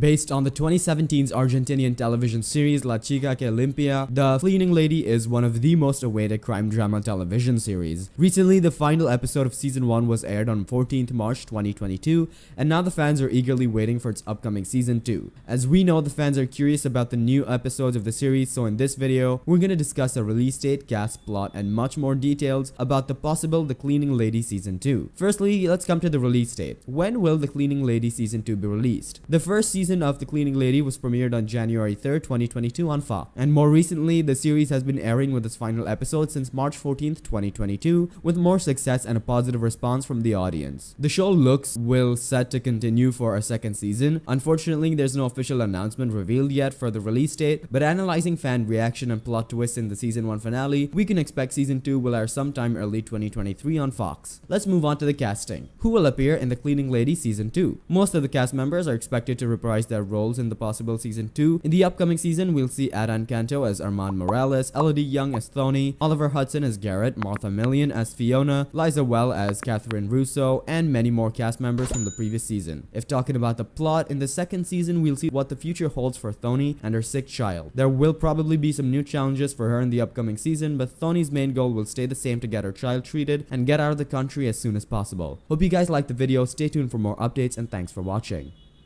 Based on the 2017's Argentinian television series La Chica que Limpia, The Cleaning Lady is one of the most awaited crime drama television series. Recently, the final episode of season 1 was aired on 14th March 2022, and now the fans are eagerly waiting for its upcoming season 2. As we know, the fans are curious about the new episodes of the series, so in this video, we're gonna discuss the release date, cast, plot, and much more details about the possible The Cleaning Lady season 2. Firstly, let's come to the release date. When will The Cleaning Lady season 2 be released? The first season of The Cleaning Lady was premiered on January 3rd, 2022 on Fox, and more recently, the series has been airing with its final episode since March 14th, 2022, with more success and a positive response from the audience. The show looks will set to continue for a second season. Unfortunately, there's no official announcement revealed yet for the release date, but analyzing fan reaction and plot twists in the season 1 finale, we can expect season 2 will air sometime early 2023 on Fox. Let's move on to the casting. Who will appear in The Cleaning Lady season 2? Most of the cast members are expected to reprise their roles in the possible season 2. In the upcoming season, we'll see Adan Canto as Arman Morales, Elodie Yung as Thony, Oliver Hudson as Garrett, Martha Millan as Fiona, Liza Weil as Catherine Russo, and many more cast members from the previous season. If talking about the plot, in the second season, we'll see what the future holds for Thony and her sick child. There will probably be some new challenges for her in the upcoming season, but Thony's main goal will stay the same to get her child treated and get out of the country as soon as possible. Hope you guys liked the video, stay tuned for more updates and thanks for watching.